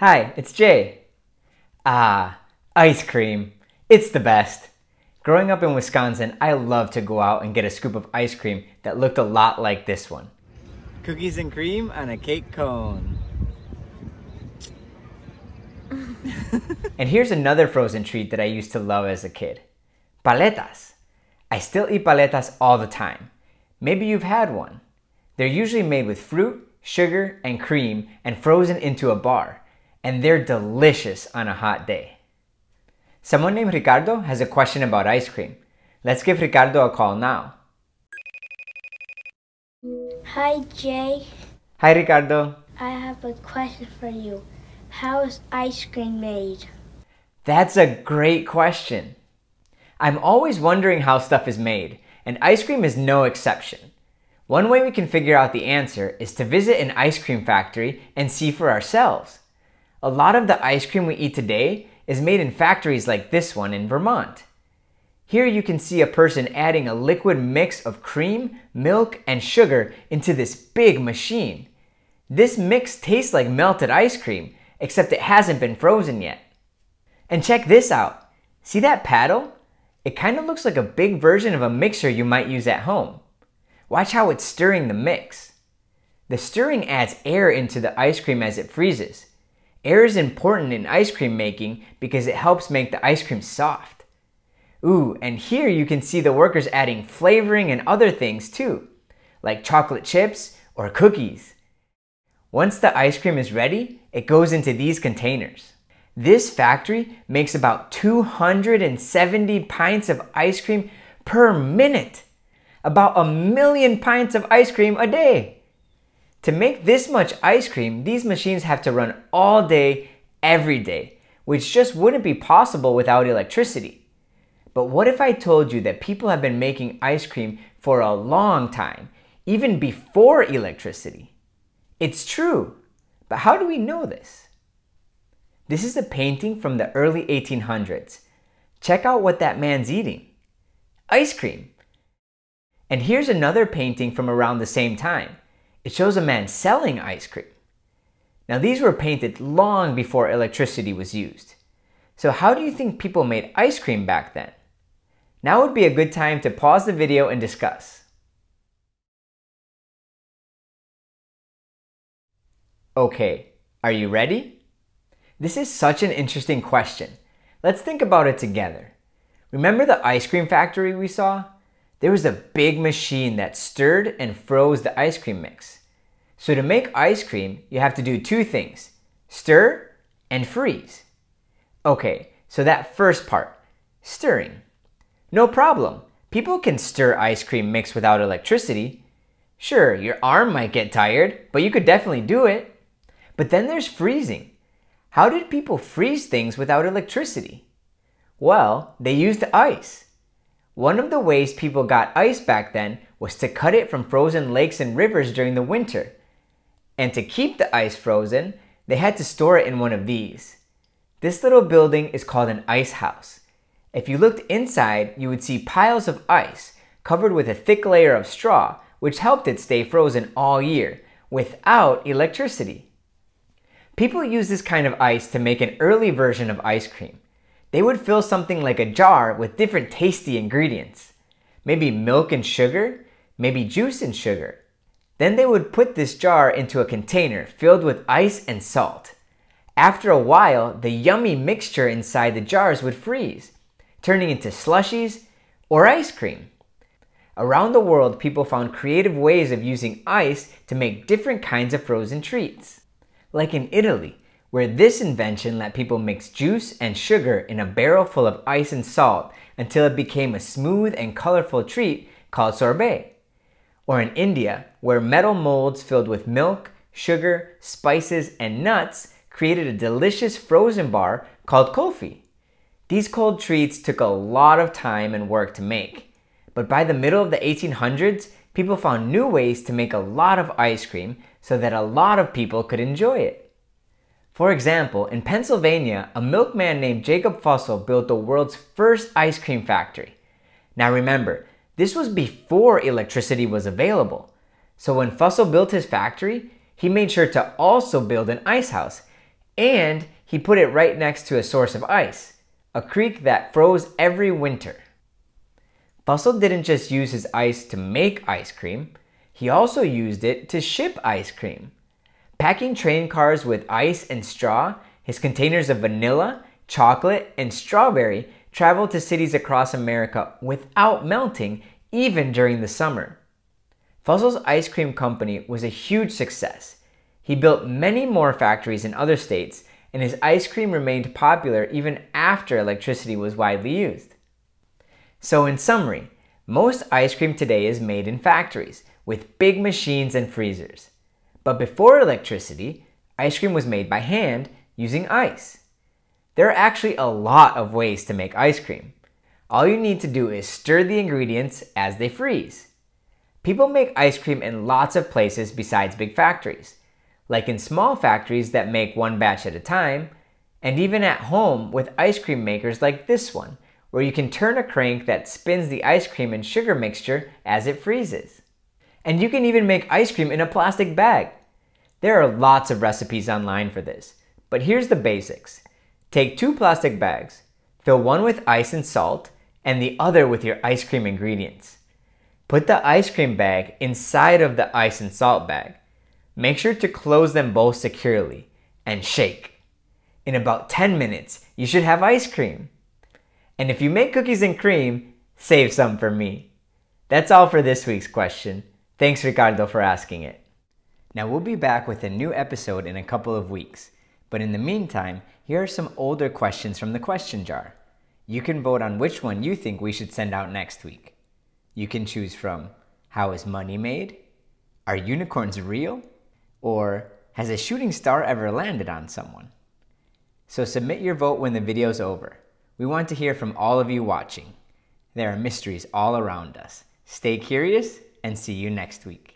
Hi, it's Jay. Ah, ice cream. It's the best. Growing up in Wisconsin, I loved to go out and get a scoop of ice cream that looked a lot like this one. Cookies and cream on a cake cone. and here's another frozen treat that I used to love as a kid. Paletas. I still eat paletas all the time. Maybe you've had one. They're usually made with fruit, sugar, and cream and frozen into a bar, and they're delicious on a hot day. Someone named Ricardo has a question about ice cream. Let's give Ricardo a call now. Hi, Jay. Hi, Ricardo. I have a question for you. How is ice cream made? That's a great question. I'm always wondering how stuff is made, and ice cream is no exception. One way we can figure out the answer is to visit an ice cream factory and see for ourselves. A lot of the ice cream we eat today is made in factories like this one in Vermont. Here you can see a person adding a liquid mix of cream, milk, and sugar into this big machine. This mix tastes like melted ice cream, except it hasn't been frozen yet. And check this out. See that paddle? It kind of looks like a big version of a mixer you might use at home. Watch how it's stirring the mix. The stirring adds air into the ice cream as it freezes. Air is important in ice cream making because it helps make the ice cream soft. Ooh, and here you can see the workers adding flavoring and other things too, like chocolate chips or cookies. Once the ice cream is ready, it goes into these containers. This factory makes about 270 pints of ice cream per minute, about a million pints of ice cream a day. To make this much ice cream, these machines have to run all day, every day, which just wouldn't be possible without electricity. But what if I told you that people have been making ice cream for a long time, even before electricity? It's true, but how do we know this? This is a painting from the early 1800s. Check out what that man's eating. Ice cream. And here's another painting from around the same time. It shows a man selling ice cream. Now, these were painted long before electricity was used. So, how do you think people made ice cream back then? Now would be a good time to pause the video and discuss. Okay, are you ready? This is such an interesting question. Let's think about it together. Remember the ice cream factory we saw? There was a big machine that stirred and froze the ice cream mix. So to make ice cream, you have to do two things stir and freeze. Okay, so that first part, stirring. No problem. People can stir ice cream mix without electricity. Sure, your arm might get tired, but you could definitely do it. But then there's freezing. How did people freeze things without electricity? Well, they used ice. One of the ways people got ice back then was to cut it from frozen lakes and rivers during the winter. And to keep the ice frozen, they had to store it in one of these. This little building is called an ice house. If you looked inside, you would see piles of ice covered with a thick layer of straw, which helped it stay frozen all year without electricity. People used this kind of ice to make an early version of ice cream they would fill something like a jar with different tasty ingredients. Maybe milk and sugar, maybe juice and sugar. Then they would put this jar into a container filled with ice and salt. After a while, the yummy mixture inside the jars would freeze, turning into slushies or ice cream. Around the world, people found creative ways of using ice to make different kinds of frozen treats. Like in Italy, where this invention let people mix juice and sugar in a barrel full of ice and salt until it became a smooth and colorful treat called sorbet. Or in India, where metal molds filled with milk, sugar, spices, and nuts created a delicious frozen bar called kulfi. These cold treats took a lot of time and work to make. But by the middle of the 1800s, people found new ways to make a lot of ice cream so that a lot of people could enjoy it. For example, in Pennsylvania, a milkman named Jacob Fussell built the world's first ice cream factory. Now remember, this was before electricity was available. So when Fussell built his factory, he made sure to also build an ice house And he put it right next to a source of ice, a creek that froze every winter. Fussell didn't just use his ice to make ice cream, he also used it to ship ice cream. Packing train cars with ice and straw, his containers of vanilla, chocolate, and strawberry traveled to cities across America without melting, even during the summer. Fussell's ice cream company was a huge success. He built many more factories in other states, and his ice cream remained popular even after electricity was widely used. So, in summary, most ice cream today is made in factories with big machines and freezers. But before electricity, ice cream was made by hand using ice. There are actually a lot of ways to make ice cream. All you need to do is stir the ingredients as they freeze. People make ice cream in lots of places besides big factories, like in small factories that make one batch at a time, and even at home with ice cream makers like this one, where you can turn a crank that spins the ice cream and sugar mixture as it freezes. And you can even make ice cream in a plastic bag. There are lots of recipes online for this, but here's the basics. Take two plastic bags, fill one with ice and salt, and the other with your ice cream ingredients. Put the ice cream bag inside of the ice and salt bag. Make sure to close them both securely and shake. In about 10 minutes, you should have ice cream. And if you make cookies and cream, save some for me. That's all for this week's question. Thanks, Ricardo, for asking it. Now, we'll be back with a new episode in a couple of weeks. But in the meantime, here are some older questions from the question jar. You can vote on which one you think we should send out next week. You can choose from How is money made? Are unicorns real? Or Has a shooting star ever landed on someone? So submit your vote when the video's over. We want to hear from all of you watching. There are mysteries all around us. Stay curious and see you next week.